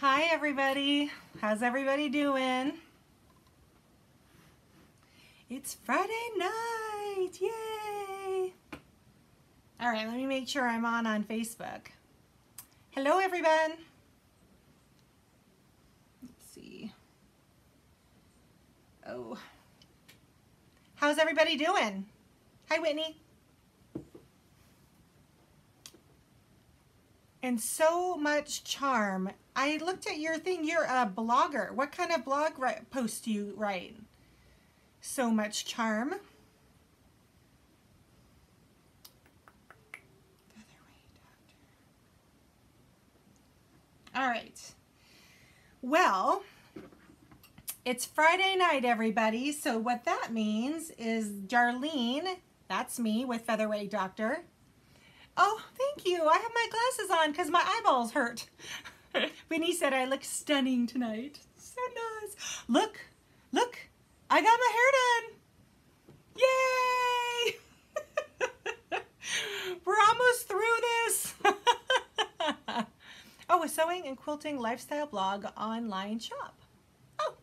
Hi everybody. How's everybody doing? It's Friday night. Yay! All right, let me make sure I'm on on Facebook. Hello everyone. Let's see. Oh. How's everybody doing? Hi Whitney. and so much charm. I looked at your thing. You're a blogger. What kind of blog post do you write? So much charm. All right. Well, it's Friday night, everybody. So what that means is Darlene, that's me with Featherweight Doctor, Oh, thank you. I have my glasses on because my eyeballs hurt. Winnie said I look stunning tonight. So nice. Look, look, I got my hair done. Yay! We're almost through this. oh, a sewing and quilting lifestyle blog online shop Oh,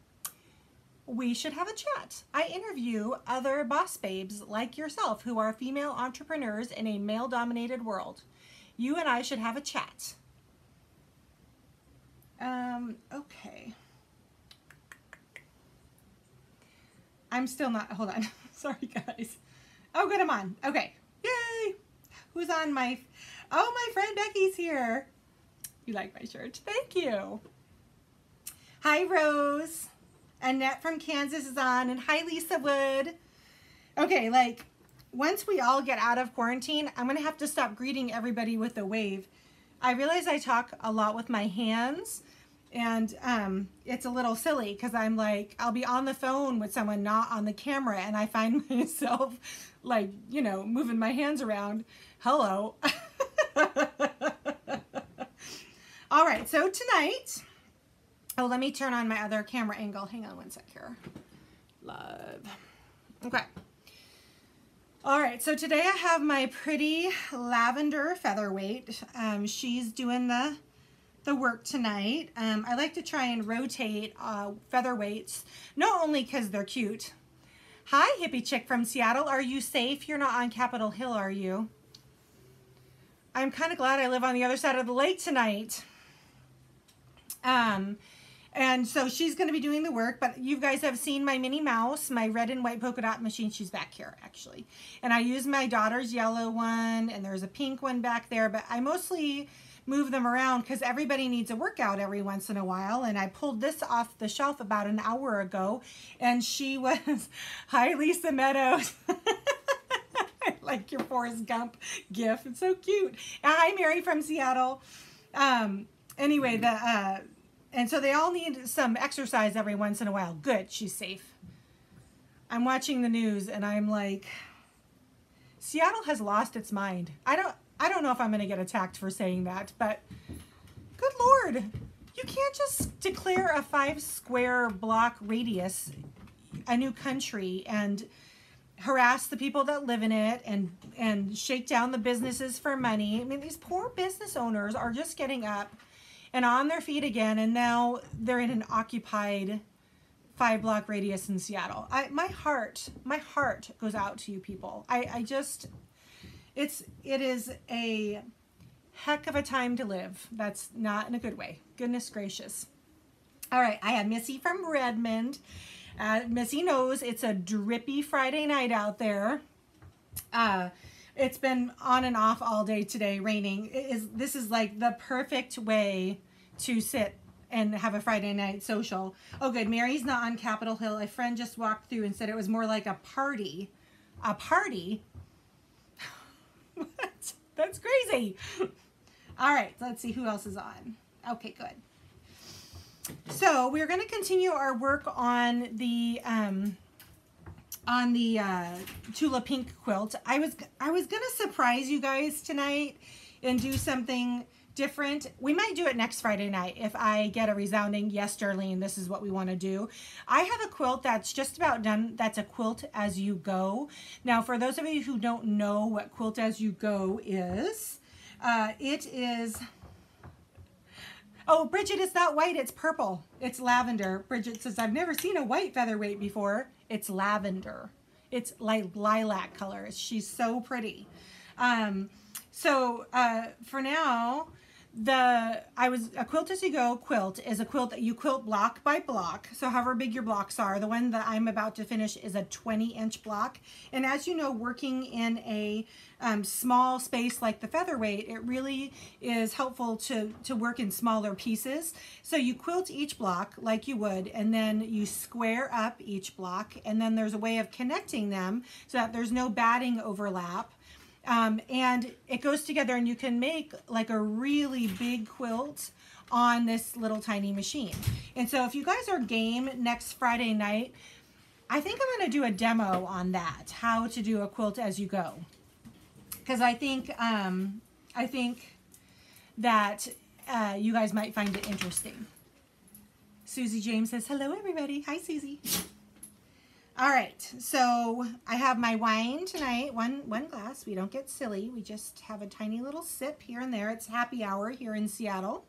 we should have a chat. I interview other boss babes like yourself who are female entrepreneurs in a male dominated world. You and I should have a chat. Um, okay. I'm still not, hold on. Sorry guys. Oh, good, I'm on. Okay. Yay. Who's on my, oh, my friend Becky's here. You like my shirt. Thank you. Hi, Rose. Annette from Kansas is on, and hi, Lisa Wood. Okay, like, once we all get out of quarantine, I'm going to have to stop greeting everybody with a wave. I realize I talk a lot with my hands, and um, it's a little silly because I'm like, I'll be on the phone with someone not on the camera, and I find myself, like, you know, moving my hands around. Hello. all right, so tonight Oh, let me turn on my other camera angle. Hang on one sec here. Love. Okay. All right, so today I have my pretty lavender featherweight. Um, she's doing the the work tonight. Um, I like to try and rotate uh, featherweights, not only because they're cute. Hi, hippie chick from Seattle. Are you safe? You're not on Capitol Hill, are you? I'm kind of glad I live on the other side of the lake tonight. Um, and so she's going to be doing the work, but you guys have seen my Minnie Mouse, my red and white polka dot machine. She's back here, actually. And I use my daughter's yellow one, and there's a pink one back there, but I mostly move them around because everybody needs a workout every once in a while. And I pulled this off the shelf about an hour ago, and she was, hi, Lisa Meadows. like your Forrest Gump gif. It's so cute. Hi, Mary from Seattle. Um, anyway, the... Uh, and so they all need some exercise every once in a while. Good, she's safe. I'm watching the news and I'm like, Seattle has lost its mind. I don't I don't know if I'm going to get attacked for saying that, but good lord. You can't just declare a 5 square block radius a new country and harass the people that live in it and and shake down the businesses for money. I mean, these poor business owners are just getting up and on their feet again and now they're in an occupied five block radius in Seattle. I my heart, my heart goes out to you people. I, I just it's it is a heck of a time to live. That's not in a good way. Goodness gracious. All right, I have Missy from Redmond. Uh, Missy knows it's a drippy Friday night out there. Uh, it's been on and off all day today, raining. Is This is like the perfect way to sit and have a Friday night social. Oh, good. Mary's not on Capitol Hill. A friend just walked through and said it was more like a party. A party? what? That's crazy. All right, let's see who else is on. Okay, good. So we're going to continue our work on the um, on the uh, Tula Pink quilt. I was I was gonna surprise you guys tonight and do something different. We might do it next Friday night if I get a resounding yes, Darlene, this is what we want to do. I have a quilt that's just about done. That's a quilt as you go. Now, for those of you who don't know what quilt as you go is, uh, it is Oh, Bridget, it's not white, it's purple. It's lavender. Bridget says, I've never seen a white featherweight before. It's lavender. It's like lilac color. She's so pretty. Um, so uh, for now, the I was a quilt as you go quilt is a quilt that you quilt block by block. So however big your blocks are, the one that I'm about to finish is a 20 inch block. And as you know, working in a um, small space like the featherweight, it really is helpful to, to work in smaller pieces. So you quilt each block like you would, and then you square up each block. And then there's a way of connecting them so that there's no batting overlap. Um, and it goes together and you can make like a really big quilt on this little tiny machine. And so if you guys are game next Friday night, I think I'm going to do a demo on that, how to do a quilt as you go. Because I think, um, I think that uh, you guys might find it interesting. Susie James says, hello everybody. Hi Susie. All right, so I have my wine tonight, one, one glass. We don't get silly. We just have a tiny little sip here and there. It's happy hour here in Seattle.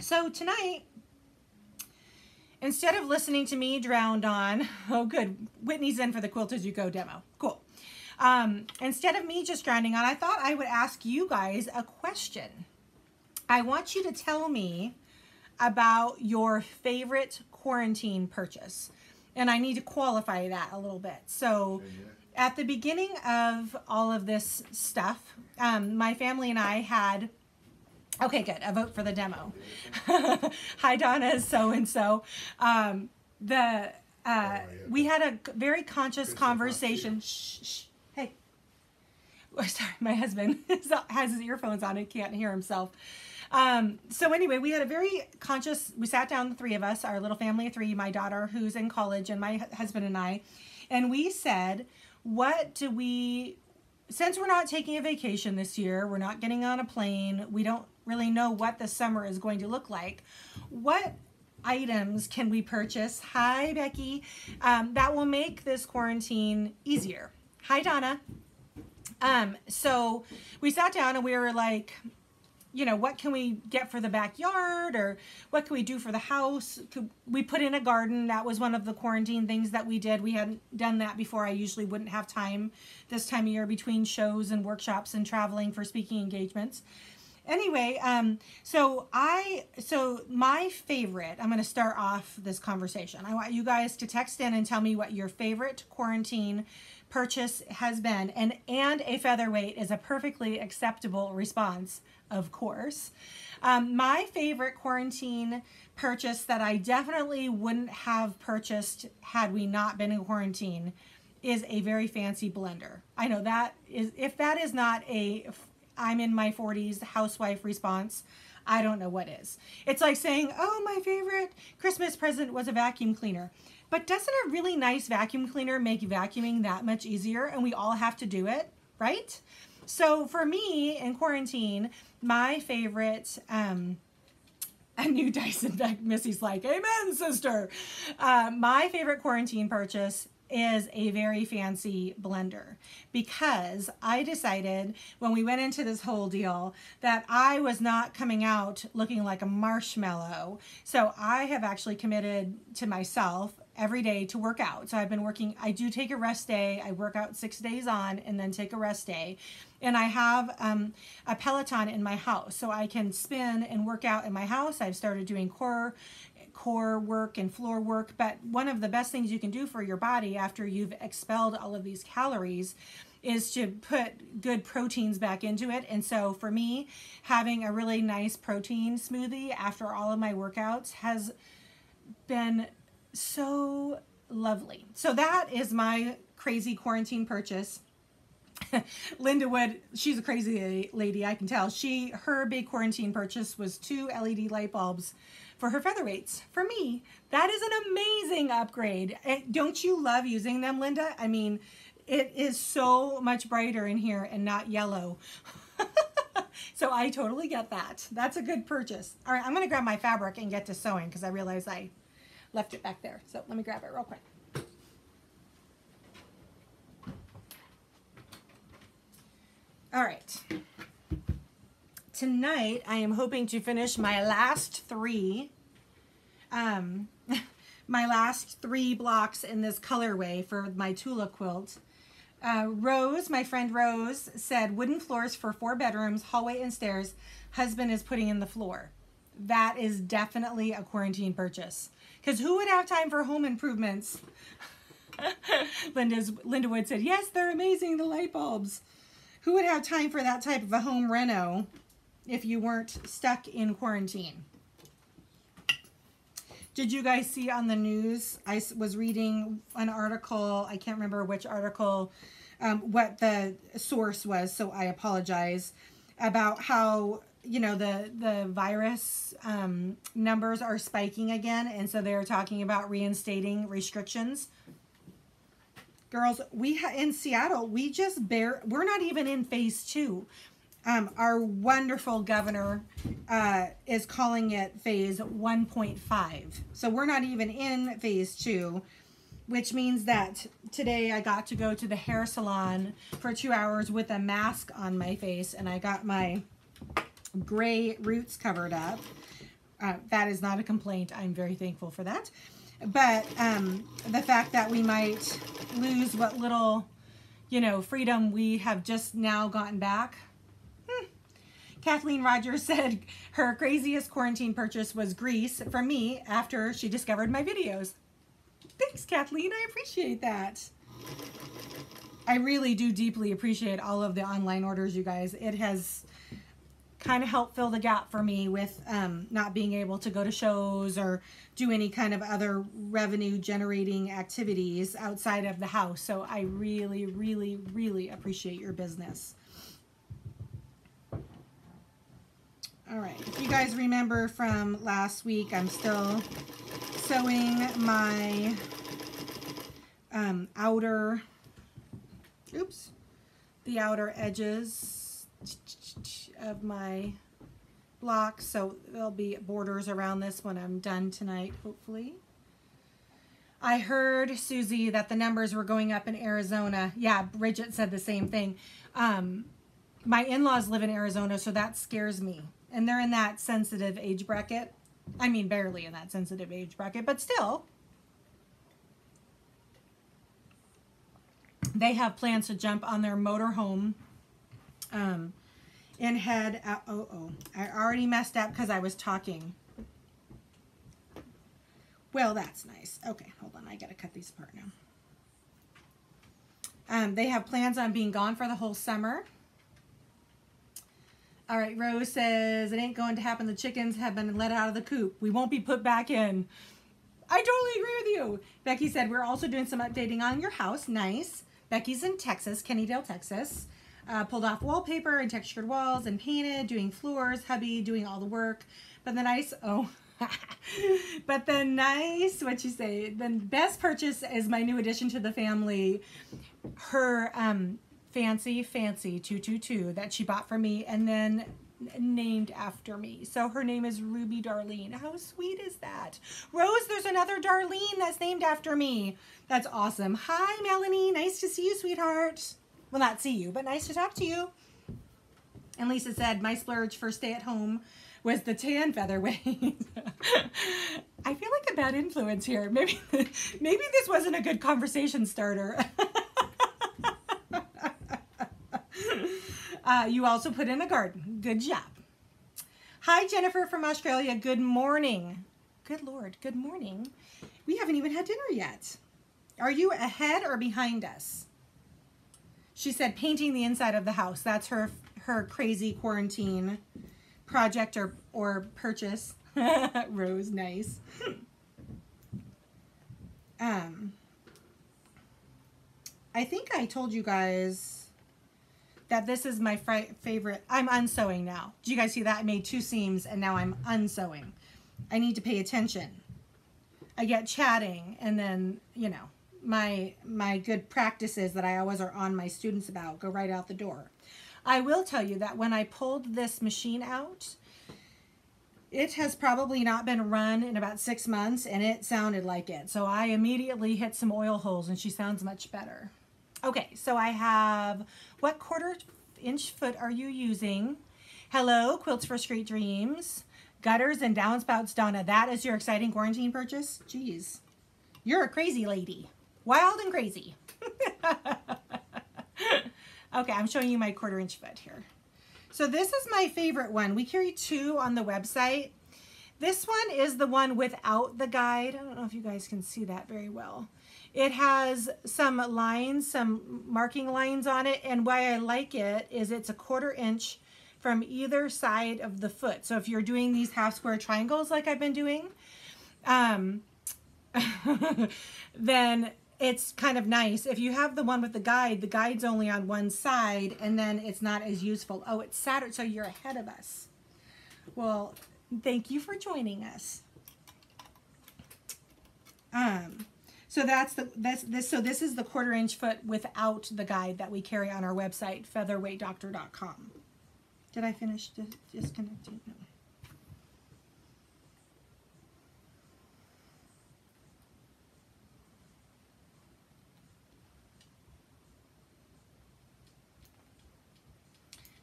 So tonight, instead of listening to me drowned on, oh good, Whitney's in for the Quilt As You Go demo. Cool. Um, instead of me just drowning on, I thought I would ask you guys a question. I want you to tell me about your favorite quarantine purchase. And I need to qualify that a little bit. So at the beginning of all of this stuff, um, my family and I had Okay, good. A vote for the demo. Hi, Donna, so and so. Um, the uh, we had a very conscious conversation. Shh, shh. Hey, sorry, my husband has his earphones on and can't hear himself. Um, so anyway, we had a very conscious, we sat down, the three of us, our little family of three, my daughter who's in college and my husband and I, and we said, what do we, since we're not taking a vacation this year, we're not getting on a plane, we don't really know what the summer is going to look like, what items can we purchase, hi Becky, um, that will make this quarantine easier. Hi Donna. Um, so we sat down and we were like, you know, what can we get for the backyard or what can we do for the house? Could we put in a garden? That was one of the quarantine things that we did. We hadn't done that before. I usually wouldn't have time this time of year between shows and workshops and traveling for speaking engagements. Anyway, um, so I, so my favorite, I'm going to start off this conversation. I want you guys to text in and tell me what your favorite quarantine purchase has been and and a featherweight is a perfectly acceptable response of course. Um, my favorite quarantine purchase that I definitely wouldn't have purchased had we not been in quarantine is a very fancy blender. I know that is, if that is not a I'm in my 40s housewife response, I don't know what is. It's like saying, oh, my favorite Christmas present was a vacuum cleaner. But doesn't a really nice vacuum cleaner make vacuuming that much easier and we all have to do it, right? So for me in quarantine, my favorite um, a new Dyson bag. Missy's like, Amen, sister. Uh, my favorite quarantine purchase is a very fancy blender because I decided when we went into this whole deal that I was not coming out looking like a marshmallow. So I have actually committed to myself every day to work out. So I've been working, I do take a rest day. I work out six days on and then take a rest day. And I have um, a Peloton in my house so I can spin and work out in my house. I've started doing core core work and floor work. But one of the best things you can do for your body after you've expelled all of these calories is to put good proteins back into it. And so for me, having a really nice protein smoothie after all of my workouts has been so lovely. So that is my crazy quarantine purchase. Linda Wood, she's a crazy lady, I can tell. She her big quarantine purchase was two LED light bulbs for her featherweights. For me, that is an amazing upgrade. Eh, don't you love using them, Linda? I mean, it is so much brighter in here and not yellow. so I totally get that. That's a good purchase. All right, I'm going to grab my fabric and get to sewing because I realize I left it back there. So let me grab it real quick. All right. tonight I am hoping to finish my last three, um, my last three blocks in this colorway for my Tula quilt. Uh, Rose, my friend Rose, said wooden floors for four bedrooms, hallway and stairs. Husband is putting in the floor. That is definitely a quarantine purchase. Because who would have time for home improvements? Linda's Linda Wood said, yes, they're amazing, the light bulbs. Who would have time for that type of a home reno if you weren't stuck in quarantine? Did you guys see on the news? I was reading an article. I can't remember which article, um, what the source was, so I apologize. About how you know the the virus um, numbers are spiking again, and so they're talking about reinstating restrictions. Girls, we in Seattle, we just bear. We're not even in phase two um, our wonderful governor uh, is calling it phase 1.5. So we're not even in phase two, which means that today I got to go to the hair salon for two hours with a mask on my face and I got my gray roots covered up. Uh, that is not a complaint. I'm very thankful for that. But um, the fact that we might lose what little, you know, freedom we have just now gotten back Kathleen Rogers said her craziest quarantine purchase was grease for me after she discovered my videos. Thanks, Kathleen. I appreciate that. I really do deeply appreciate all of the online orders, you guys. It has kind of helped fill the gap for me with um, not being able to go to shows or do any kind of other revenue generating activities outside of the house. So I really, really, really appreciate your business. All right, if you guys remember from last week, I'm still sewing my um, outer, oops, the outer edges of my blocks. So there'll be borders around this when I'm done tonight, hopefully. I heard, Susie, that the numbers were going up in Arizona. Yeah, Bridget said the same thing. Um, my in-laws live in Arizona, so that scares me and they're in that sensitive age bracket. I mean, barely in that sensitive age bracket, but still. They have plans to jump on their motorhome um, and head out. Oh, oh, I already messed up because I was talking. Well, that's nice. Okay, hold on. I got to cut these apart now. Um, they have plans on being gone for the whole summer. All right, Rose says, it ain't going to happen. The chickens have been let out of the coop. We won't be put back in. I totally agree with you. Becky said, we're also doing some updating on your house. Nice. Becky's in Texas, Kennedale, Texas. Uh, pulled off wallpaper and textured walls and painted, doing floors, hubby doing all the work. But the nice, oh, but the nice, what you say, the best purchase is my new addition to the family. Her um, Fancy Fancy 222 that she bought for me and then named after me. So her name is Ruby Darlene. How sweet is that? Rose, there's another Darlene that's named after me. That's awesome. Hi, Melanie. Nice to see you, sweetheart. Well, not see you, but nice to talk to you. And Lisa said, my splurge for stay at home was the tan feather featherweight. I feel like a bad influence here. Maybe, maybe this wasn't a good conversation starter. Uh, you also put in a garden. Good job. Hi, Jennifer from Australia. Good morning. Good Lord, good morning. We haven't even had dinner yet. Are you ahead or behind us? She said painting the inside of the house. That's her her crazy quarantine project or, or purchase. Rose, nice. um, I think I told you guys that this is my favorite. I'm unsewing now. Do you guys see that? I made two seams and now I'm unsewing. I need to pay attention. I get chatting and then, you know, my my good practices that I always are on my students about go right out the door. I will tell you that when I pulled this machine out, it has probably not been run in about six months and it sounded like it. So I immediately hit some oil holes and she sounds much better. Okay, so I have what quarter inch foot are you using? Hello, Quilts for Sweet Dreams. Gutters and downspouts, Donna. That is your exciting quarantine purchase? Jeez. You're a crazy lady. Wild and crazy. okay, I'm showing you my quarter inch foot here. So this is my favorite one. We carry two on the website. This one is the one without the guide. I don't know if you guys can see that very well. It has some lines, some marking lines on it, and why I like it is it's a quarter inch from either side of the foot. So if you're doing these half square triangles like I've been doing, um, then it's kind of nice. If you have the one with the guide, the guide's only on one side and then it's not as useful. Oh, it's Saturday, so you're ahead of us. Well, thank you for joining us. Um, so that's the that's this so this is the quarter inch foot without the guide that we carry on our website featherweightdoctor.com. Did I finish disconnecting? No.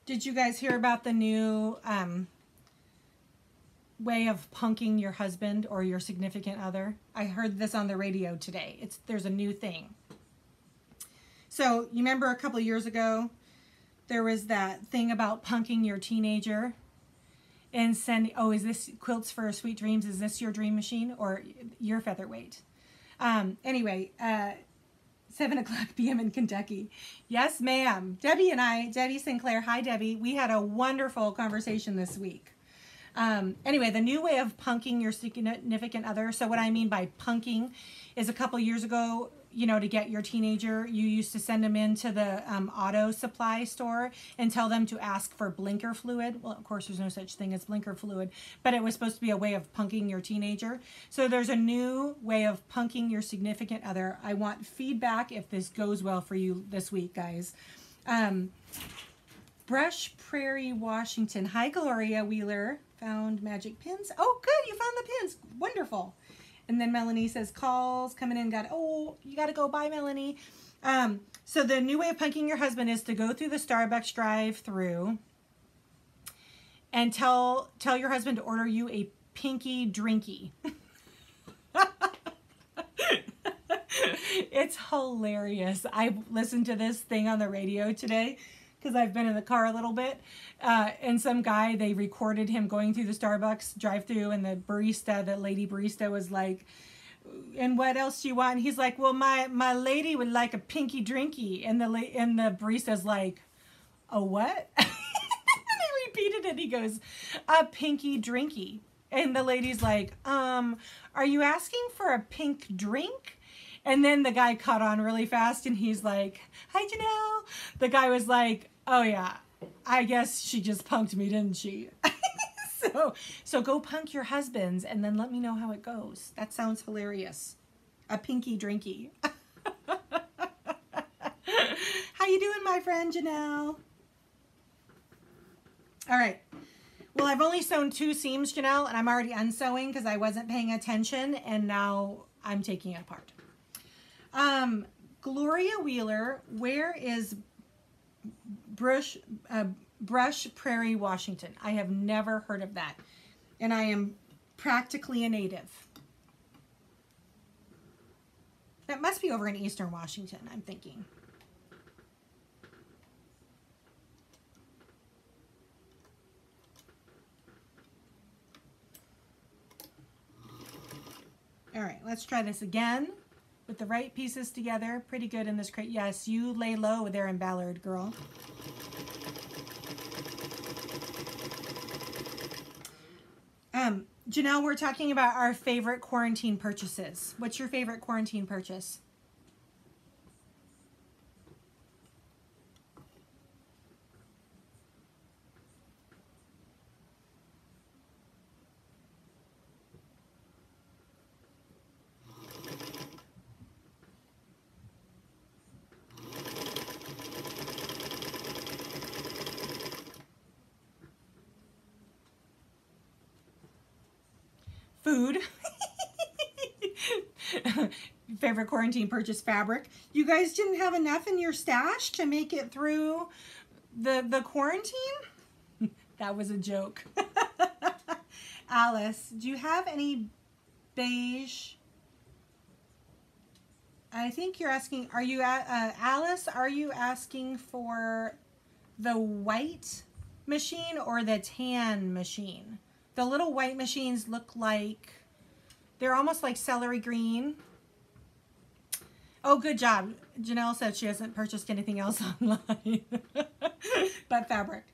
Did you guys hear about the new um, way of punking your husband or your significant other? I heard this on the radio today. It's there's a new thing. So you remember a couple years ago there was that thing about punking your teenager and sending, oh, is this Quilts for Sweet Dreams? Is this your dream machine or your featherweight? Um, anyway, uh, 7 o'clock p.m. in Kentucky. Yes, ma'am. Debbie and I, Debbie Sinclair, hi, Debbie. We had a wonderful conversation this week. Um, anyway, the new way of punking your significant other. So what I mean by punking is a couple years ago, you know, to get your teenager, you used to send them into the um, auto supply store and tell them to ask for blinker fluid. Well, of course, there's no such thing as blinker fluid, but it was supposed to be a way of punking your teenager. So there's a new way of punking your significant other. I want feedback if this goes well for you this week, guys. Um, Brush Prairie, Washington. Hi, Gloria Wheeler. Found magic pins. Oh, good. You found the pins. Wonderful. And then Melanie says, calls coming in. Got oh, you got to go. Bye, Melanie. Um, so the new way of punking your husband is to go through the Starbucks drive-through and tell tell your husband to order you a pinky drinky. it's hilarious. I listened to this thing on the radio today because I've been in the car a little bit. Uh, and some guy, they recorded him going through the Starbucks drive through and the barista, the lady barista was like, and what else do you want? And he's like, well, my, my lady would like a pinky drinky. And the, and the barista's like, a what? and he repeated it. He goes, a pinky drinky. And the lady's like, um, are you asking for a pink drink? And then the guy caught on really fast and he's like, Hi, Janelle. The guy was like, Oh, yeah, I guess she just punked me, didn't she? so, so go punk your husbands and then let me know how it goes. That sounds hilarious. A pinky drinky. how you doing, my friend Janelle? All right. Well, I've only sewn two seams, Janelle, and I'm already unsewing because I wasn't paying attention, and now I'm taking it apart. Um, Gloria Wheeler, where is Brush, uh, Brush Prairie, Washington? I have never heard of that. And I am practically a native. That must be over in eastern Washington, I'm thinking. All right, let's try this again with the right pieces together. Pretty good in this crate. Yes, you lay low there in Ballard, girl. Um, Janelle, we're talking about our favorite quarantine purchases. What's your favorite quarantine purchase? Food. Favorite quarantine purchase fabric. You guys didn't have enough in your stash to make it through the, the quarantine? that was a joke. Alice, do you have any beige? I think you're asking, are you, uh, Alice, are you asking for the white machine or the tan machine? The little white machines look like, they're almost like celery green. Oh, good job. Janelle said she hasn't purchased anything else online but fabric.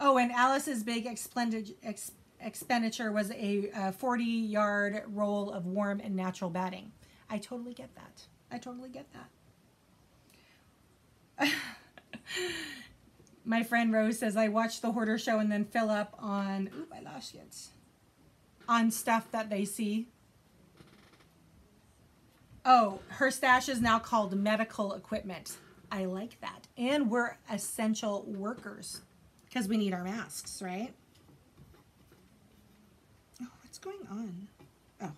Oh, and Alice's big expenditure was a 40 yard roll of warm and natural batting. I totally get that. I totally get that. My friend Rose says, I watch the hoarder show and then fill up on, oop, I lost it, on stuff that they see. Oh, her stash is now called medical equipment. I like that. And we're essential workers because we need our masks, right? Oh, what's going on? Oh.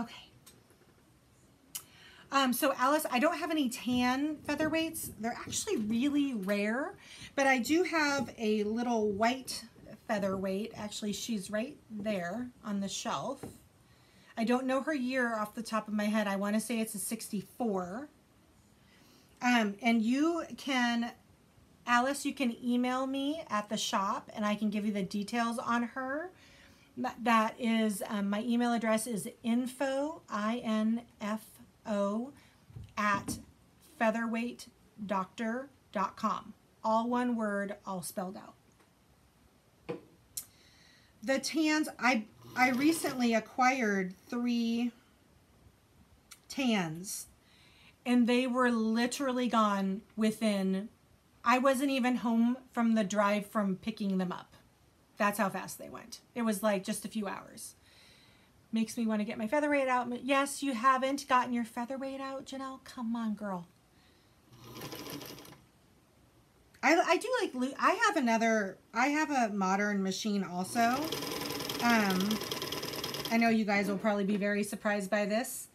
Okay. Um, so Alice, I don't have any tan featherweights. They're actually really rare, but I do have a little white featherweight. Actually, she's right there on the shelf. I don't know her year off the top of my head. I want to say it's a 64. Um, and you can, Alice, you can email me at the shop and I can give you the details on her. That is, um, my email address is info, I-N-F-O, at featherweightdoctor.com. All one word, all spelled out. The tans, I I recently acquired three tans and they were literally gone within, I wasn't even home from the drive from picking them up. That's how fast they went. It was like just a few hours. Makes me want to get my featherweight out. Yes, you haven't gotten your featherweight out, Janelle. Come on, girl. I, I do like, I have another, I have a modern machine also. Um, I know you guys will probably be very surprised by this.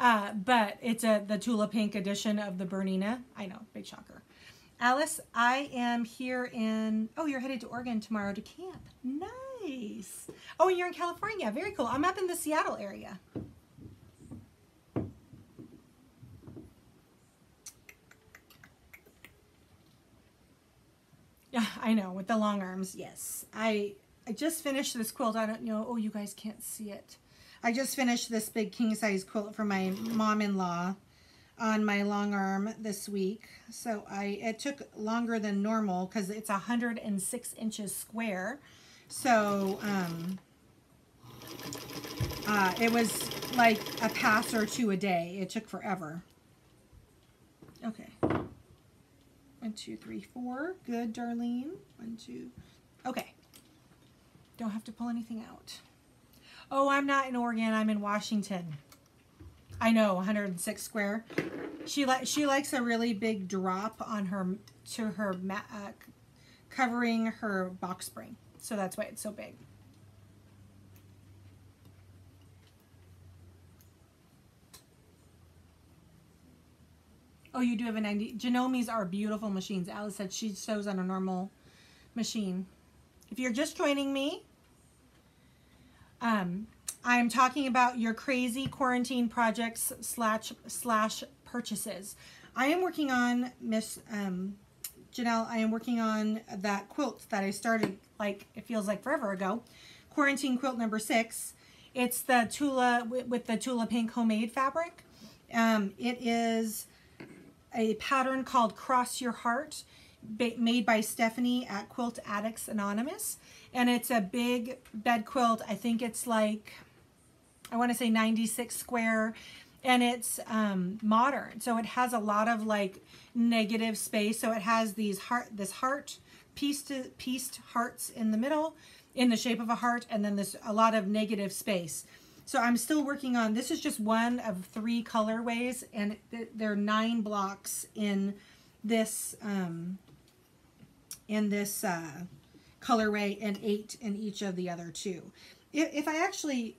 Uh, but it's a the Tula Pink edition of the Bernina. I know, big shocker. Alice, I am here in, oh, you're headed to Oregon tomorrow to camp. Nice. Oh, and you're in California. Very cool. I'm up in the Seattle area. Yeah, I know, with the long arms, yes. I I just finished this quilt. I don't know. Oh, you guys can't see it. I just finished this big king size quilt for my mom-in-law on my long arm this week. So I it took longer than normal because it's 106 inches square. So um, uh, it was like a pass or two a day. It took forever. Okay. One, two, three, four. Good, Darlene. One, two. Okay. Don't have to pull anything out. Oh, I'm not in Oregon. I'm in Washington. I know, 106 square. She like she likes a really big drop on her to her uh, covering her box spring. So that's why it's so big. Oh, you do have a 90. Janomes are beautiful machines. Alice said she sews on a normal machine. If you're just joining me, um, I'm talking about your crazy quarantine projects slash slash purchases. I am working on Miss um, Janelle. I am working on that quilt that I started like it feels like forever ago. Quarantine quilt number six. It's the Tula with the Tula Pink homemade fabric. Um, it is a pattern called Cross Your Heart made by Stephanie at Quilt Addicts Anonymous. And it's a big bed quilt. I think it's like, I want to say 96 square. And it's um, modern. So it has a lot of like negative space. So it has these heart, this heart, pieced, pieced hearts in the middle in the shape of a heart. And then there's a lot of negative space. So I'm still working on, this is just one of three colorways. And there are nine blocks in this um, in this uh, colorway and eight in each of the other two. If I actually,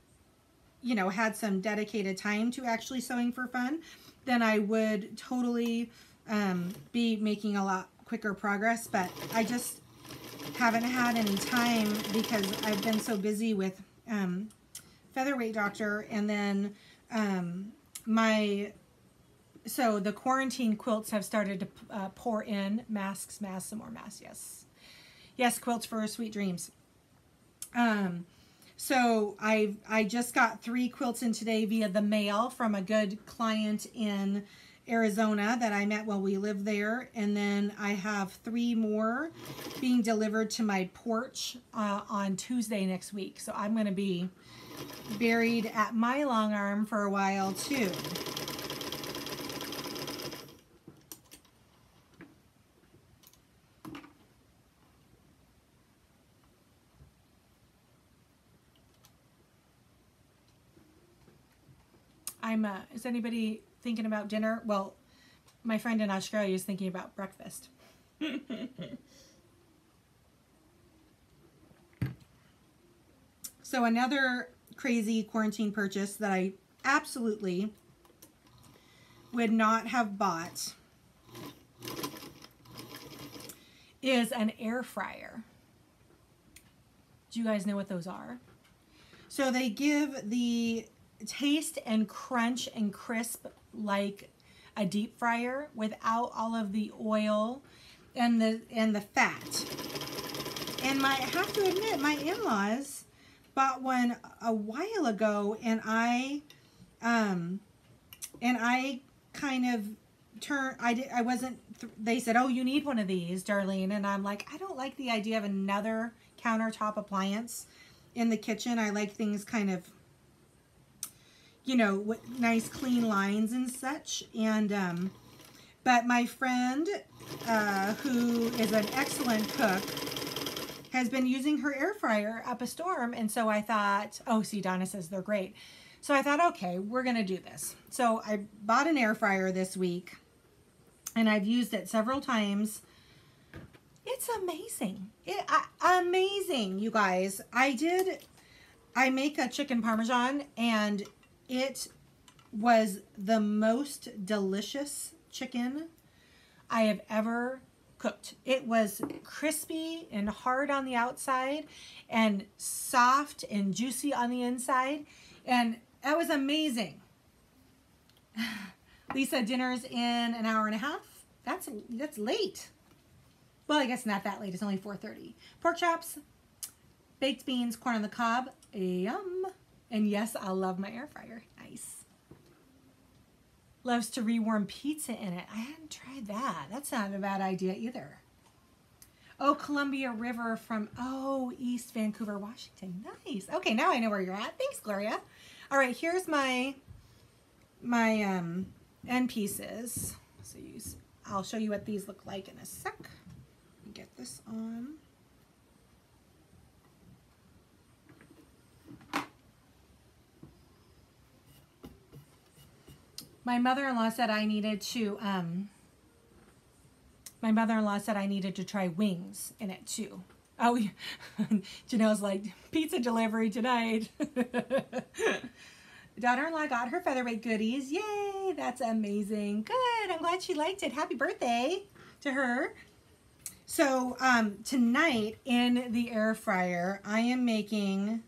you know, had some dedicated time to actually sewing for fun, then I would totally um, be making a lot quicker progress, but I just haven't had any time because I've been so busy with um, Featherweight Doctor and then um, my so the quarantine quilts have started to uh, pour in masks, masks, some more masks. Yes, yes, quilts for sweet dreams. Um, so I I just got three quilts in today via the mail from a good client in Arizona that I met while we lived there, and then I have three more being delivered to my porch uh, on Tuesday next week. So I'm going to be buried at my long arm for a while too. Uh, is anybody thinking about dinner? Well, my friend in Australia is thinking about breakfast. so another crazy quarantine purchase that I absolutely would not have bought is an air fryer. Do you guys know what those are? So they give the taste and crunch and crisp like a deep fryer without all of the oil and the and the fat. And my I have to admit, my in-laws bought one a while ago and I um and I kind of turn I did I wasn't they said, "Oh, you need one of these, Darlene." And I'm like, "I don't like the idea of another countertop appliance in the kitchen. I like things kind of you know, with nice clean lines and such. And, um, but my friend, uh, who is an excellent cook, has been using her air fryer up a storm. And so I thought, oh, see, Donna says they're great. So I thought, okay, we're going to do this. So I bought an air fryer this week and I've used it several times. It's amazing. It, uh, amazing, you guys. I did, I make a chicken parmesan and it was the most delicious chicken I have ever cooked. It was crispy and hard on the outside and soft and juicy on the inside. And that was amazing. Lisa, dinner's in an hour and a half. That's that's late. Well, I guess not that late. It's only 4.30. Pork chops, baked beans, corn on the cob. Yum. And yes, I love my air fryer. Nice. Loves to rewarm pizza in it. I hadn't tried that. That's not a bad idea either. Oh, Columbia River from, oh, East Vancouver, Washington. Nice. Okay, now I know where you're at. Thanks, Gloria. All right, here's my, my um, end pieces. So I'll show you what these look like in a sec. Get this on. My mother-in-law said I needed to, um, my mother-in-law said I needed to try wings in it too. Oh, Janelle's like, pizza delivery tonight. Daughter-in-law got her featherweight goodies. Yay, that's amazing. Good, I'm glad she liked it. Happy birthday to her. So um, tonight in the air fryer, I am making,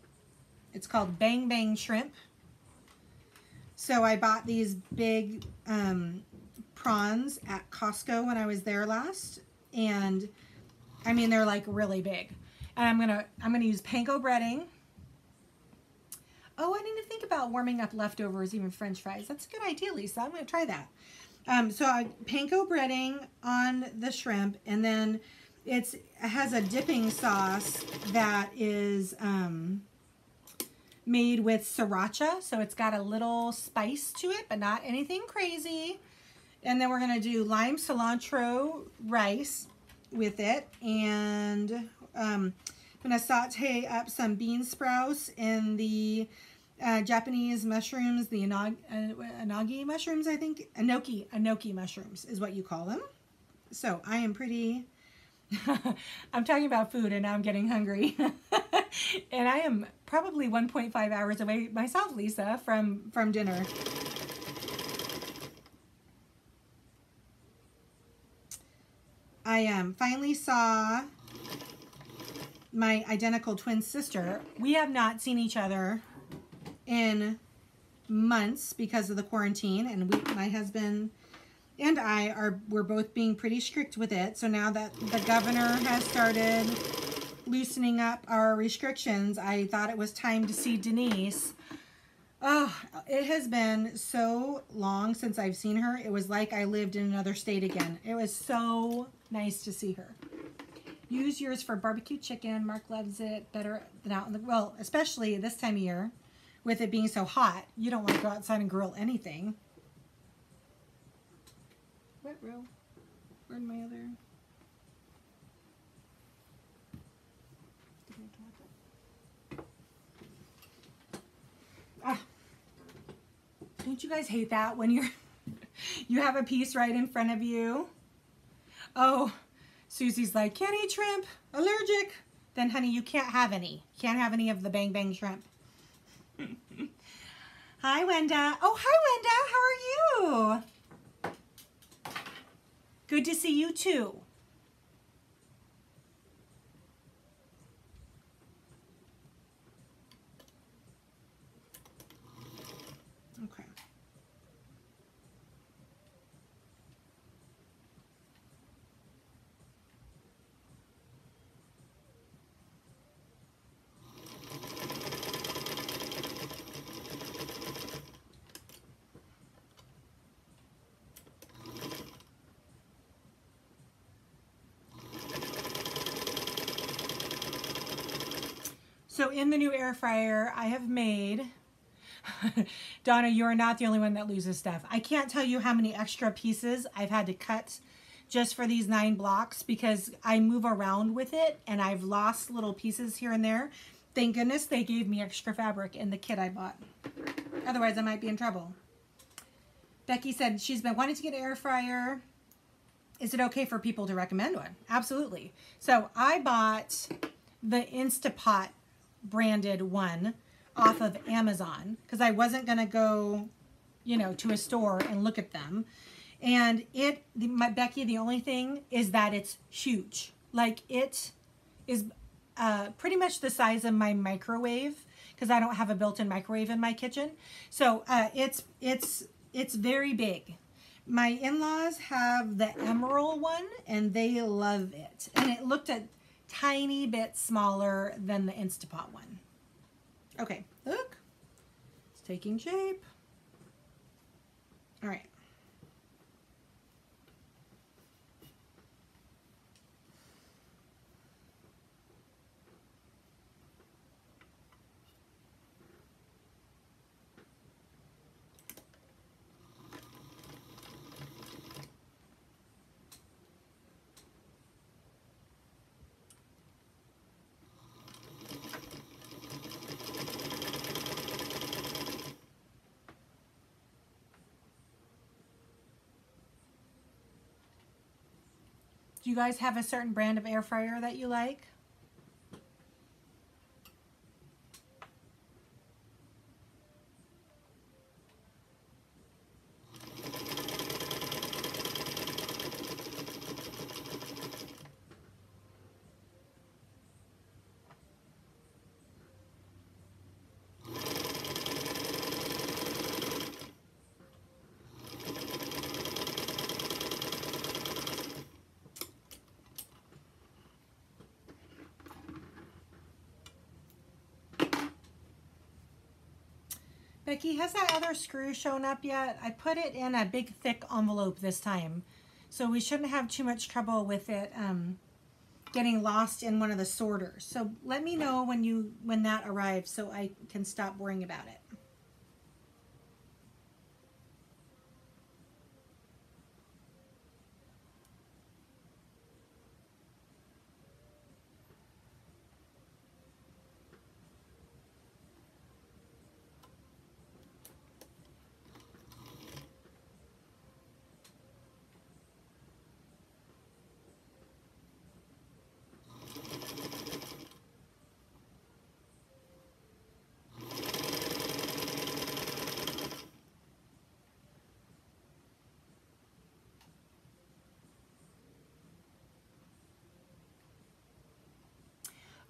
it's called Bang Bang Shrimp. So I bought these big um, prawns at Costco when I was there last. And I mean, they're like really big. And I'm gonna, I'm gonna use panko breading. Oh, I didn't think about warming up leftovers, even french fries. That's a good idea, Lisa. I'm gonna try that. Um, so I panko breading on the shrimp and then it's, it has a dipping sauce that is, um, made with sriracha. So it's got a little spice to it, but not anything crazy. And then we're going to do lime cilantro rice with it. And um, I'm going to saute up some bean sprouts and the uh, Japanese mushrooms, the anagi, uh, anagi mushrooms, I think. Enoki, enoki mushrooms is what you call them. So I am pretty I'm talking about food and now I'm getting hungry. and I am probably 1.5 hours away myself, Lisa, from, from dinner. I um, finally saw my identical twin sister. We have not seen each other in months because of the quarantine, and we, my husband and I are we're both being pretty strict with it. So now that the governor has started loosening up our restrictions, I thought it was time to see Denise. Oh, it has been so long since I've seen her. It was like I lived in another state again. It was so nice to see her. Use yours for barbecue chicken. Mark loves it better than out in the well, especially this time of year with it being so hot. You don't want to go outside and grill anything. What row? Where'd my other? Ah. Don't you guys hate that when you're you have a piece right in front of you? Oh, Susie's like, can't eat shrimp, allergic. Then honey, you can't have any. Can't have any of the bang bang shrimp. hi, Wenda. Oh, hi, Wenda. How are you? Good to see you too. Okay. So in the new air fryer, I have made, Donna, you are not the only one that loses stuff. I can't tell you how many extra pieces I've had to cut just for these nine blocks because I move around with it and I've lost little pieces here and there. Thank goodness they gave me extra fabric in the kit I bought. Otherwise, I might be in trouble. Becky said she's been wanting to get an air fryer. Is it okay for people to recommend one? Absolutely. So I bought the Instapot branded one off of Amazon because I wasn't going to go, you know, to a store and look at them. And it, the, my Becky, the only thing is that it's huge. Like it is uh, pretty much the size of my microwave because I don't have a built-in microwave in my kitchen. So uh, it's it's it's very big. My in-laws have the Emeril one and they love it. And it looked a tiny bit smaller than the Instapot one. Okay, look, it's taking shape. All right. Do you guys have a certain brand of air fryer that you like? Becky, has that other screw shown up yet? I put it in a big thick envelope this time. So we shouldn't have too much trouble with it um, getting lost in one of the sorters. So let me know when you when that arrives so I can stop worrying about it.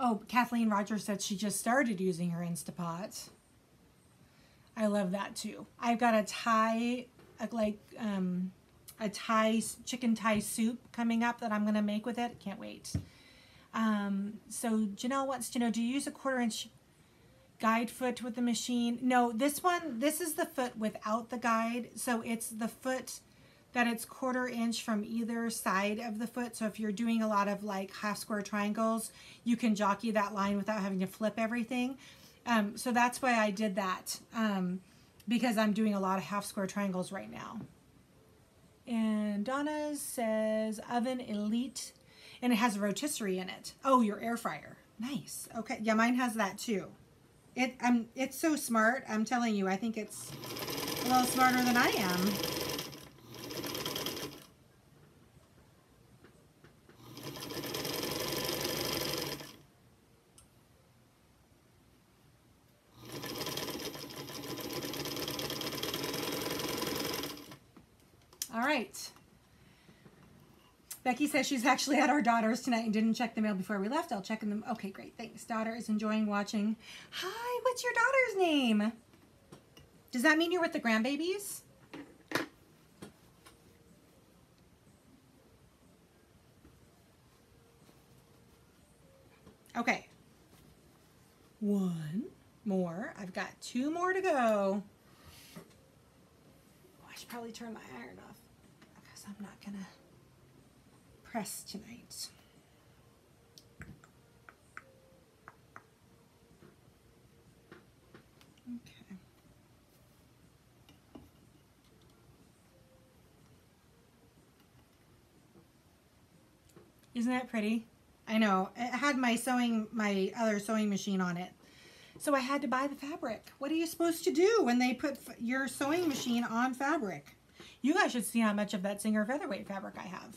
Oh, Kathleen Rogers said she just started using her Instapot. I love that too. I've got a Thai, like um, a Thai chicken Thai soup coming up that I'm gonna make with it. Can't wait. Um, so Janelle wants to know, do you use a quarter inch guide foot with the machine? No, this one, this is the foot without the guide. So it's the foot that it's quarter inch from either side of the foot. So if you're doing a lot of like half square triangles, you can jockey that line without having to flip everything. Um, so that's why I did that um, because I'm doing a lot of half square triangles right now. And Donna says oven elite and it has a rotisserie in it. Oh, your air fryer. Nice. Okay. Yeah, mine has that too. It I'm it's so smart. I'm telling you, I think it's a little smarter than I am. All right. Becky says she's actually at our daughter's tonight and didn't check the mail before we left. I'll check in them. Okay, great. Thanks. Daughter is enjoying watching. Hi, what's your daughter's name? Does that mean you're with the grandbabies? Okay. One more. I've got two more to go. Oh, I should probably turn my iron off because I'm not going to press tonight. Okay. Isn't that pretty? I know. It had my sewing, my other sewing machine on it. So I had to buy the fabric. What are you supposed to do when they put your sewing machine on fabric? You guys should see how much of that Singer Featherweight fabric I have.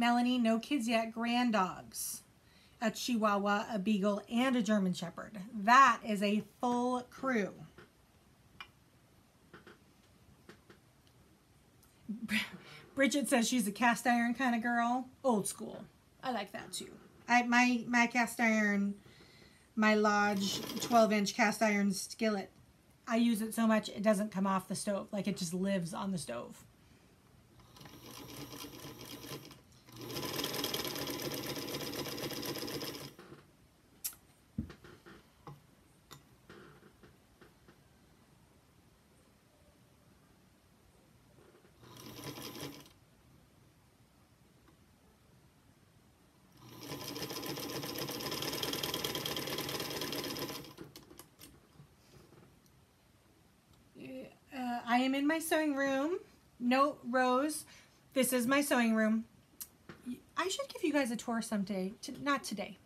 Melanie, no kids yet, grand dogs. A Chihuahua, a Beagle, and a German Shepherd. That is a full crew. Bridget says she's a cast iron kind of girl. Old school. I like that too. I my my cast iron, my Lodge 12 inch cast iron skillet. I use it so much it doesn't come off the stove. Like it just lives on the stove. I am in my sewing room. No, Rose, this is my sewing room. I should give you guys a tour someday. not today.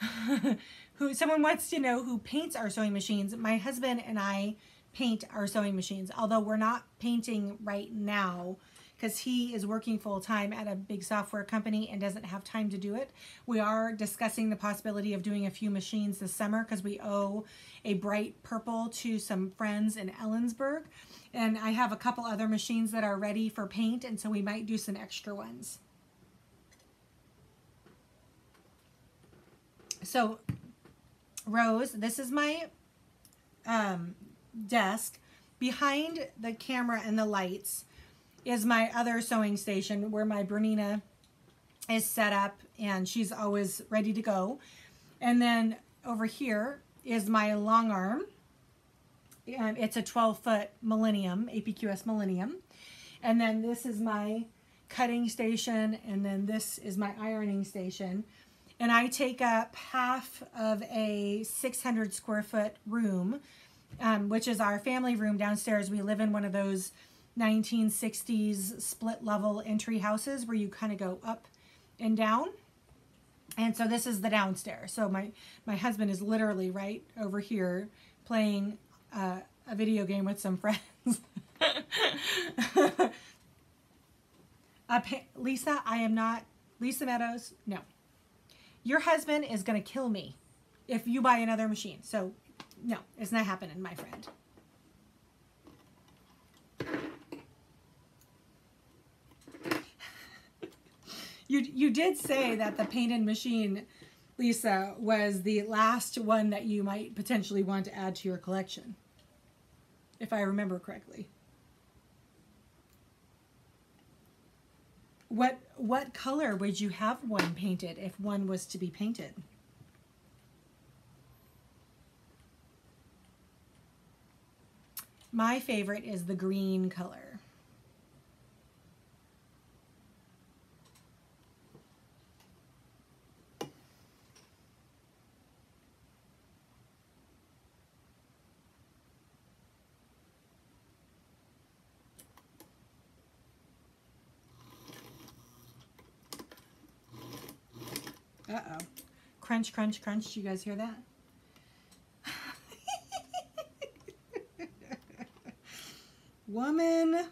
who Someone wants to know who paints our sewing machines. My husband and I paint our sewing machines, although we're not painting right now because he is working full time at a big software company and doesn't have time to do it. We are discussing the possibility of doing a few machines this summer because we owe a bright purple to some friends in Ellensburg. And I have a couple other machines that are ready for paint, and so we might do some extra ones. So, Rose, this is my um, desk. Behind the camera and the lights is my other sewing station where my Bernina is set up and she's always ready to go. And then over here is my long arm. Um, it's a 12 foot Millennium, APQS Millennium. And then this is my cutting station and then this is my ironing station. And I take up half of a 600 square foot room, um, which is our family room downstairs. We live in one of those 1960s split level entry houses where you kind of go up and down. And so this is the downstairs. So my my husband is literally right over here playing uh, a video game with some friends. uh, Lisa, I am not Lisa Meadows. No, your husband is gonna kill me if you buy another machine. So no, it's not happening, my friend. You you did say that the painted machine, Lisa, was the last one that you might potentially want to add to your collection. If I remember correctly. What what color would you have one painted if one was to be painted? My favorite is the green color. Uh-oh. Crunch, crunch, crunch. Do you guys hear that? Woman.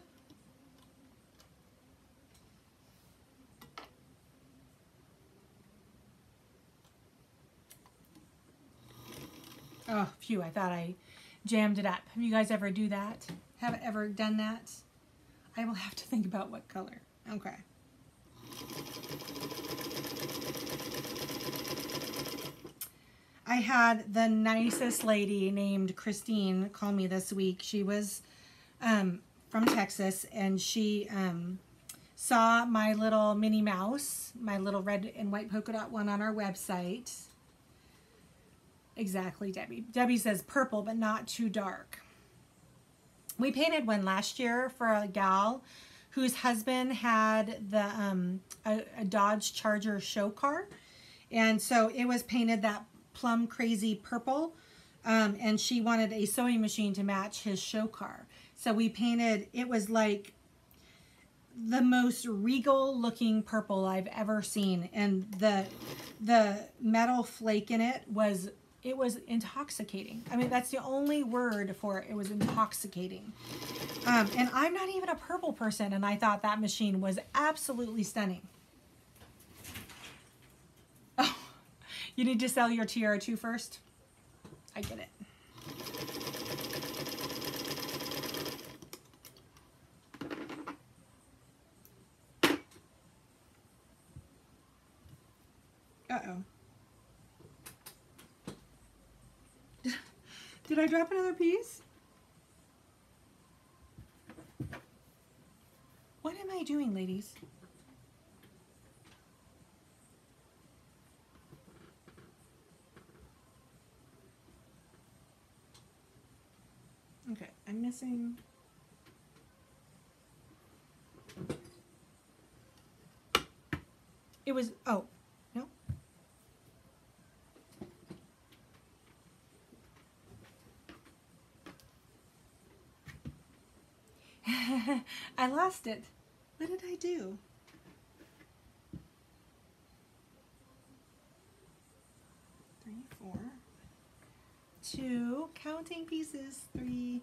Oh, phew, I thought I jammed it up. Have you guys ever do that? Have ever done that? I will have to think about what color. Okay. I had the nicest lady named Christine call me this week. She was um, from Texas and she um, saw my little Minnie Mouse, my little red and white polka dot one on our website. Exactly, Debbie. Debbie says purple, but not too dark. We painted one last year for a gal whose husband had the um, a, a Dodge Charger show car. And so it was painted that plum crazy purple um, and she wanted a sewing machine to match his show car. So we painted it was like the most regal looking purple I've ever seen and the the metal flake in it was it was intoxicating. I mean that's the only word for it it was intoxicating. Um, and I'm not even a purple person and I thought that machine was absolutely stunning You need to sell your TR2 first? I get it. Uh-oh. Did I drop another piece? What am I doing, ladies? Okay, I'm missing. It was, oh, no. I lost it. What did I do? two counting pieces three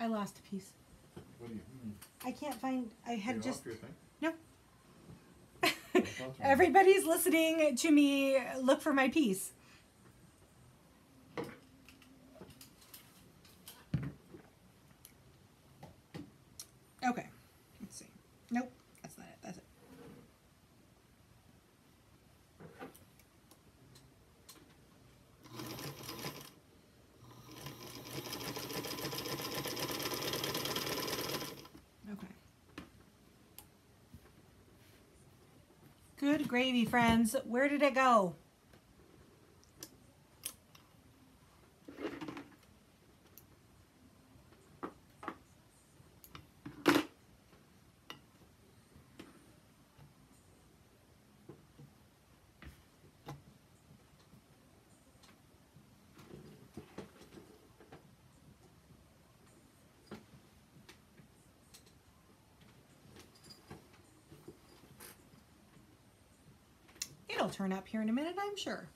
I lost a piece. What do you mean? I can't find. I had Get just off your thing? no. Everybody's listening to me look for my piece. Okay, let's see. Nope, that's not it. That's it. Okay. Good gravy, friends. Where did it go? It'll turn up here in a minute, I'm sure.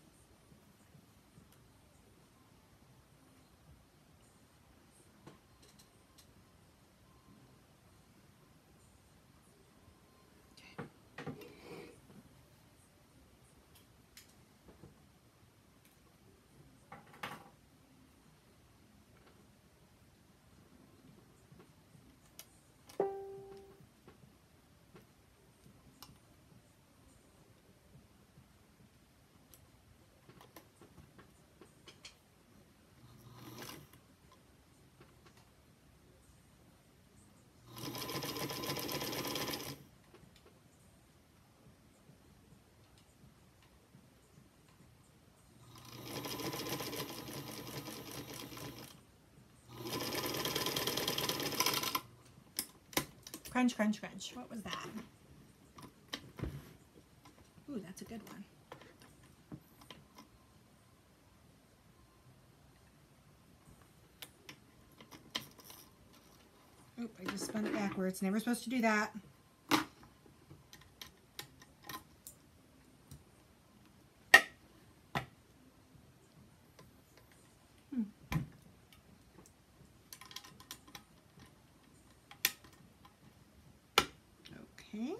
Crunch, crunch, crunch. What was that? Ooh, that's a good one. Oop, I just spun it backwards. Never supposed to do that. Hmm. Okay.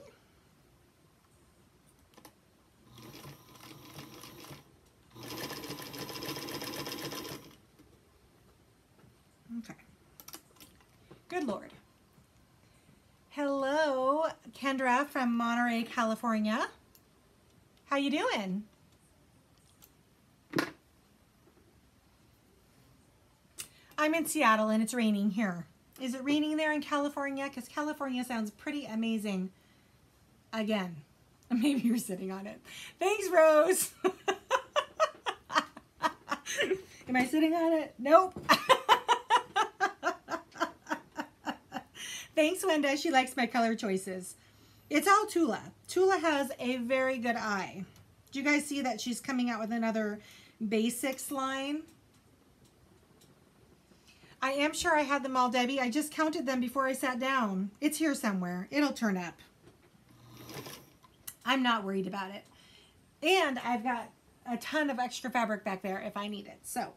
Okay. Good Lord. Hello, Kendra from Monterey, California. How you doing? I'm in Seattle and it's raining here. Is it raining there in California? Because California sounds pretty amazing. Again, maybe you're sitting on it. Thanks, Rose. Am I sitting on it? Nope. Thanks, Wenda. She likes my color choices. It's all Tula. Tula has a very good eye. Do you guys see that she's coming out with another basics line? I am sure I had them all, Debbie. I just counted them before I sat down. It's here somewhere. It'll turn up. I'm not worried about it. And I've got a ton of extra fabric back there if I need it. So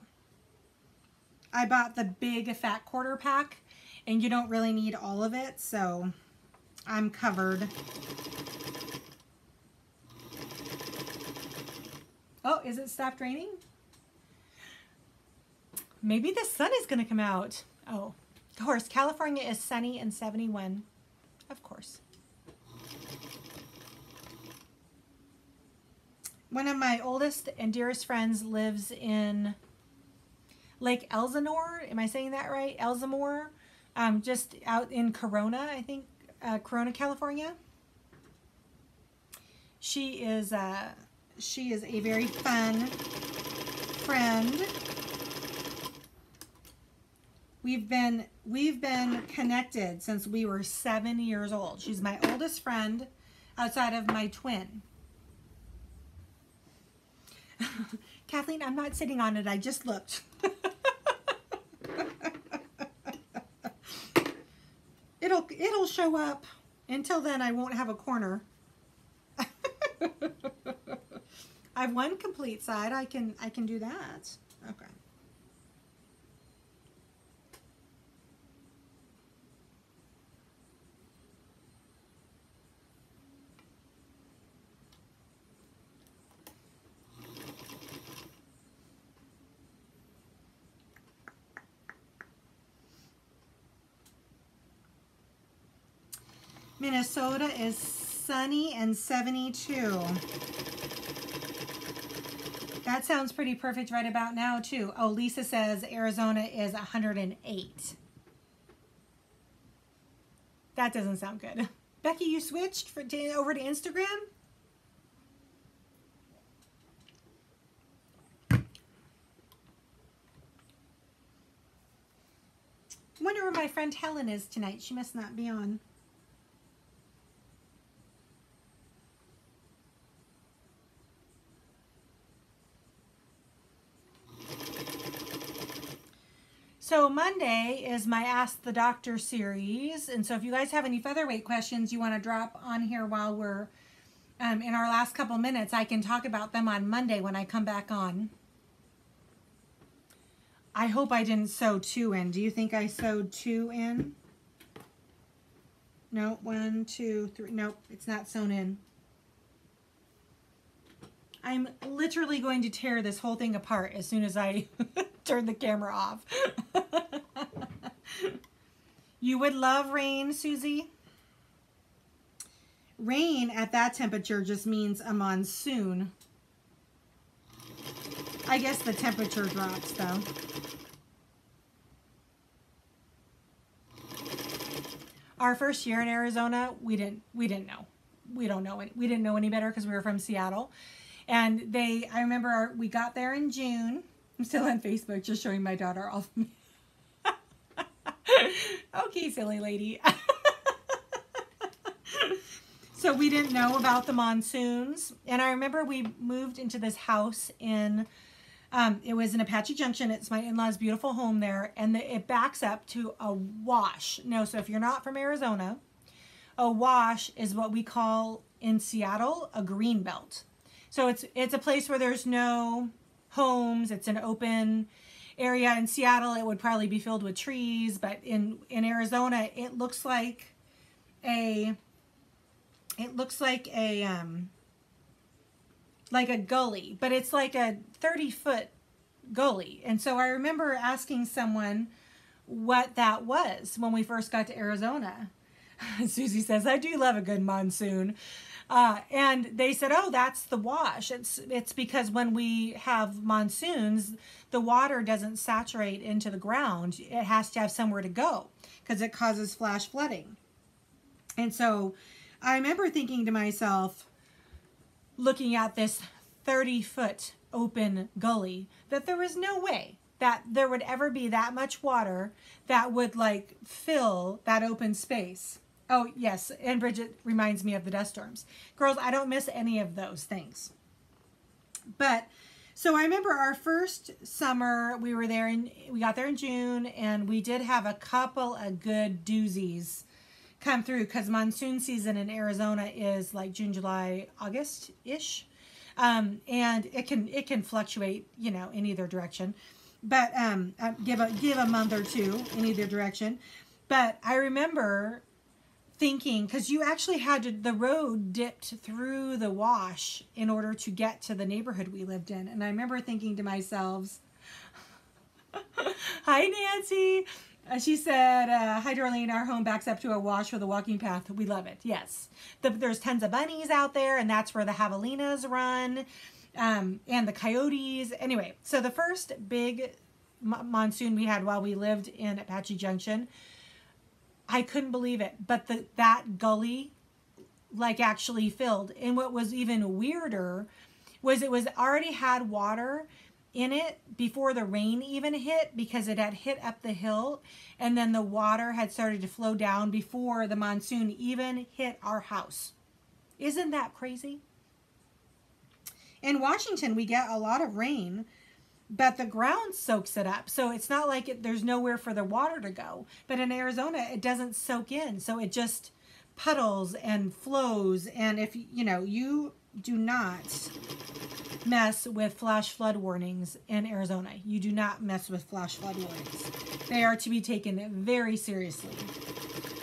I bought the big fat quarter pack and you don't really need all of it. So I'm covered. Oh, is it stopped raining? Maybe the sun is going to come out. Oh, of course. California is sunny and 71. Of course. One of my oldest and dearest friends lives in Lake Elsinore. Am I saying that right? Elsinore. Um, just out in Corona, I think. Uh, Corona, California. She is, uh, she is a very fun friend We've been we've been connected since we were seven years old. She's my oldest friend outside of my twin. Kathleen, I'm not sitting on it. I just looked. it'll it'll show up. Until then, I won't have a corner. I have one complete side. I can I can do that. Okay. Minnesota is sunny and 72. That sounds pretty perfect right about now, too. Oh, Lisa says Arizona is 108. That doesn't sound good. Becky, you switched for, to, over to Instagram? wonder where my friend Helen is tonight. She must not be on. So Monday is my Ask the Doctor series, and so if you guys have any featherweight questions you want to drop on here while we're um, in our last couple minutes, I can talk about them on Monday when I come back on. I hope I didn't sew two in. Do you think I sewed two in? No, one, two, three. Nope, it's not sewn in. I'm literally going to tear this whole thing apart as soon as I turn the camera off. you would love rain, Susie. Rain at that temperature just means a monsoon. I guess the temperature drops though. Our first year in Arizona, we didn't we didn't know. We don't know we didn't know any better because we were from Seattle. And they I remember our, we got there in June. I'm still on Facebook just showing my daughter off. okay, silly lady. so we didn't know about the monsoons. And I remember we moved into this house in, um, it was in Apache Junction. It's my in-laws' beautiful home there. And the, it backs up to a wash. No, so if you're not from Arizona, a wash is what we call in Seattle a green belt. So it's it's a place where there's no homes. It's an open area. In Seattle, it would probably be filled with trees, but in in Arizona, it looks like a it looks like a um like a gully, but it's like a 30 foot gully. And so I remember asking someone what that was when we first got to Arizona. Susie says, I do love a good monsoon. Uh, and they said, "Oh, that's the wash. It's it's because when we have monsoons, the water doesn't saturate into the ground. It has to have somewhere to go because it causes flash flooding." And so, I remember thinking to myself, looking at this thirty foot open gully, that there was no way that there would ever be that much water that would like fill that open space. Oh, yes. And Bridget reminds me of the dust storms. Girls, I don't miss any of those things. But so I remember our first summer, we were there and we got there in June and we did have a couple of good doozies come through because monsoon season in Arizona is like June, July, August ish. Um, and it can it can fluctuate, you know, in either direction. But um, uh, give a give a month or two in either direction. But I remember thinking because you actually had to, the road dipped through the wash in order to get to the neighborhood we lived in. And i remember thinking to myself hi nancy. Uh, she said uh, hi darlene. Our home backs up to a wash with a walking path. We love it. Yes. The, there's tons of bunnies out there and that's where the javelinas run um, and the coyotes. Anyway so the first big monsoon we had while we lived in apache junction I couldn't believe it. But the that gully like actually filled. And what was even weirder was it was already had water in it before the rain even hit because it had hit up the hill and then the water had started to flow down before the monsoon even hit our house. Isn't that crazy? In Washington, we get a lot of rain, but the ground soaks it up. So it's not like it, there's nowhere for the water to go. But in Arizona, it doesn't soak in. So it just puddles and flows. And if, you know, you do not mess with flash flood warnings in Arizona. You do not mess with flash flood warnings. They are to be taken very seriously.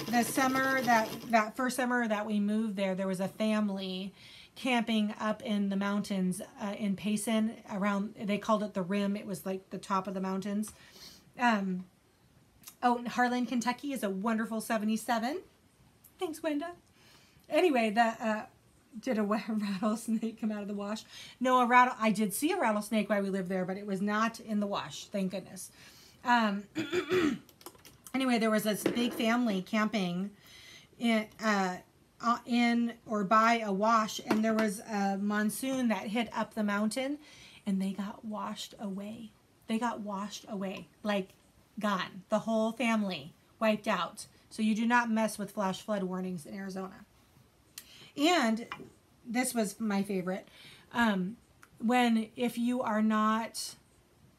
The summer that, that first summer that we moved there, there was a family camping up in the mountains uh, in Payson around they called it the rim it was like the top of the mountains. Um, oh Harlan Kentucky is a wonderful 77 thanks Wenda anyway the uh, did a rattlesnake come out of the wash? No a rattle I did see a rattlesnake while we lived there but it was not in the wash thank goodness. Um, anyway there was this big family camping in uh, in or by a wash and there was a monsoon that hit up the mountain and they got washed away. They got washed away. Like gone. The whole family wiped out. So you do not mess with flash flood warnings in Arizona. And this was my favorite. Um, when if you are not,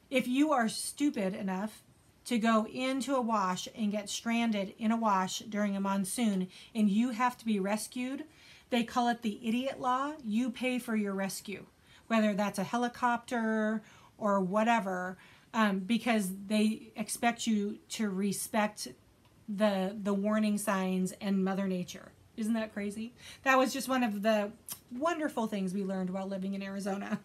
if you are stupid enough to go into a wash and get stranded in a wash during a monsoon and you have to be rescued, they call it the idiot law. You pay for your rescue, whether that's a helicopter or whatever, um, because they expect you to respect the the warning signs and Mother Nature. Isn't that crazy? That was just one of the wonderful things we learned while living in Arizona.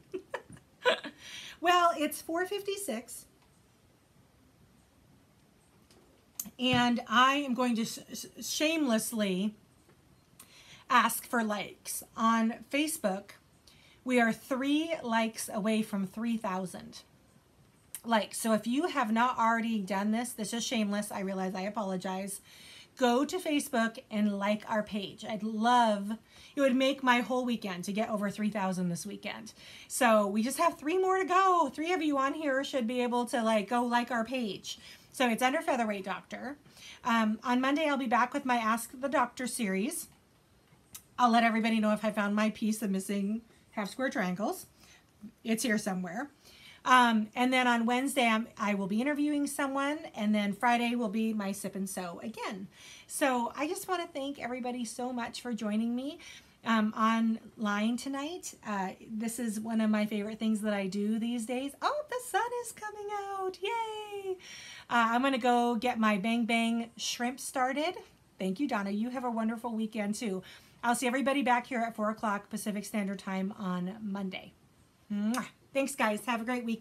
well, it's 456 and I am going to sh- shamelessly ask for likes on Facebook. We are three likes away from 3,000 likes. So if you have not already done this, this is shameless. I realize I apologize. Go to Facebook and like our page. I'd love, it would make my whole weekend to get over 3,000 this weekend. So we just have three more to go. Three of you on here should be able to like go like our page. So it's under Featherweight Doctor. Um, on Monday, I'll be back with my Ask the Doctor series. I'll let everybody know if I found my piece of missing half square triangles. It's here somewhere. Um, and then on Wednesday, I'm, I will be interviewing someone, and then Friday will be my sip and sew again. So I just want to thank everybody so much for joining me um, online tonight. Uh, this is one of my favorite things that I do these days. Oh, the sun is coming out! Yay! Uh, I'm gonna go get my Bang Bang shrimp started. Thank you, Donna. You have a wonderful weekend too. I'll see everybody back here at 4 o'clock Pacific Standard Time on Monday. Mwah. Thanks, guys. Have a great weekend.